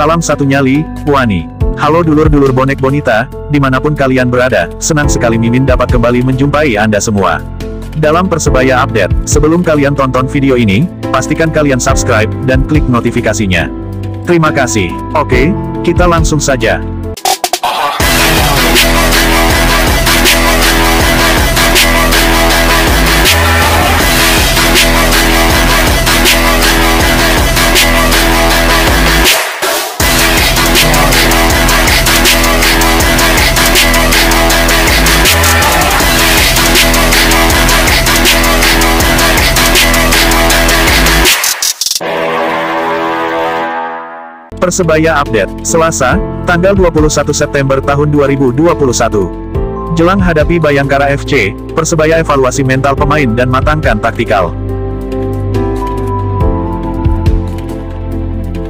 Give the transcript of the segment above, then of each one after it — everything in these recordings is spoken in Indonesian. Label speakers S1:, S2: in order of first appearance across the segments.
S1: Salam satu nyali, Wani. Halo dulur-dulur bonek bonita, di mana pun kalian berada, senang sekali Mimin dapat kembali menjumpai Anda semua. Dalam Persebaya Update, sebelum kalian tonton video ini, pastikan kalian subscribe, dan klik notifikasinya. Terima kasih. Oke, kita langsung saja. Persebaya Update, Selasa, tanggal 21 September tahun 2021. Jelang hadapi Bayangkara FC, Persebaya evaluasi mental pemain dan matangkan taktikal.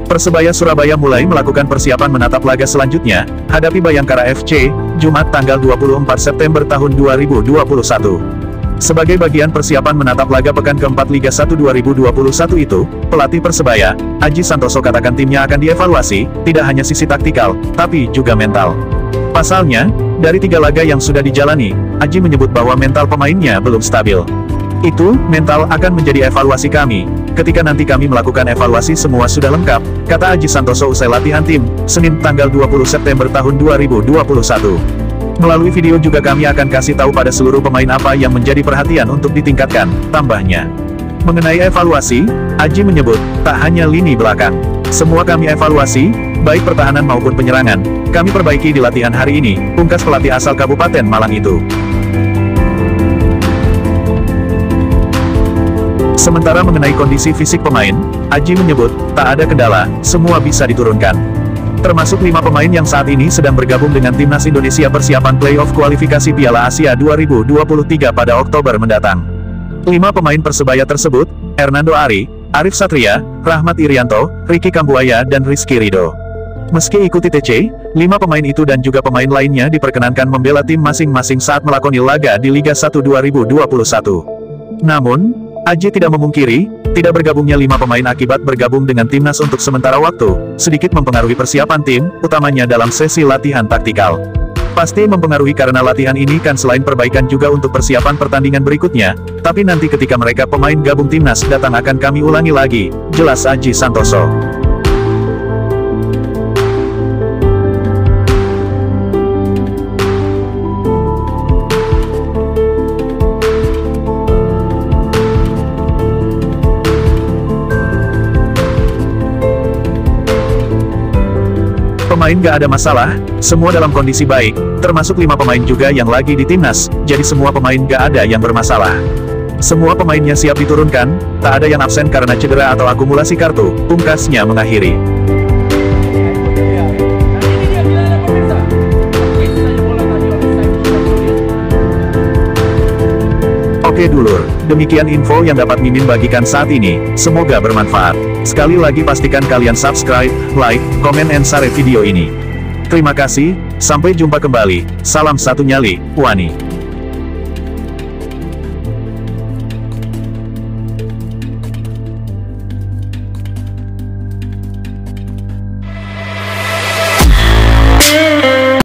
S1: Persebaya Surabaya mulai melakukan persiapan menatap laga selanjutnya, hadapi Bayangkara FC, Jumat tanggal 24 September tahun 2021. Sebagai bagian persiapan menatap laga pekan keempat Liga 1 2021 itu, pelatih Persebaya, Aji Santoso katakan timnya akan dievaluasi, tidak hanya sisi taktikal, tapi juga mental. Pasalnya, dari tiga laga yang sudah dijalani, Aji menyebut bahwa mental pemainnya belum stabil. Itu, mental akan menjadi evaluasi kami. Ketika nanti kami melakukan evaluasi semua sudah lengkap, kata Aji Santoso usai latihan tim, Senin tanggal 20 September tahun 2021. Melalui video juga kami akan kasih tahu pada seluruh pemain apa yang menjadi perhatian untuk ditingkatkan, tambahnya. Mengenai evaluasi, Aji menyebut, tak hanya lini belakang. Semua kami evaluasi, baik pertahanan maupun penyerangan, kami perbaiki di latihan hari ini, pungkas pelatih asal Kabupaten Malang itu. Sementara mengenai kondisi fisik pemain, Aji menyebut, tak ada kendala, semua bisa diturunkan termasuk lima pemain yang saat ini sedang bergabung dengan Timnas Indonesia persiapan playoff kualifikasi Piala Asia 2023 pada Oktober mendatang. Lima pemain Persebaya tersebut, Hernando Ari, Arif Satria, Rahmat Irianto, Ricky Kambuaya dan Rizky Rido. Meski ikuti TC, lima pemain itu dan juga pemain lainnya diperkenankan membela tim masing-masing saat melakoni laga di Liga 1 2021. Namun, Aji tidak memungkiri, tidak bergabungnya lima pemain akibat bergabung dengan timnas untuk sementara waktu, sedikit mempengaruhi persiapan tim, utamanya dalam sesi latihan taktikal. Pasti mempengaruhi karena latihan ini kan selain perbaikan juga untuk persiapan pertandingan berikutnya, tapi nanti ketika mereka pemain gabung timnas datang akan kami ulangi lagi, jelas Aji Santoso. Pemain gak ada masalah, semua dalam kondisi baik, termasuk lima pemain juga yang lagi di timnas, jadi semua pemain gak ada yang bermasalah. Semua pemainnya siap diturunkan, tak ada yang absen karena cedera atau akumulasi kartu, pungkasnya mengakhiri. Oke dulur, demikian info yang dapat Mimin bagikan saat ini, semoga bermanfaat. Sekali lagi pastikan kalian subscribe, like, komen and share video ini. Terima kasih, sampai jumpa kembali, salam satu nyali, Wani.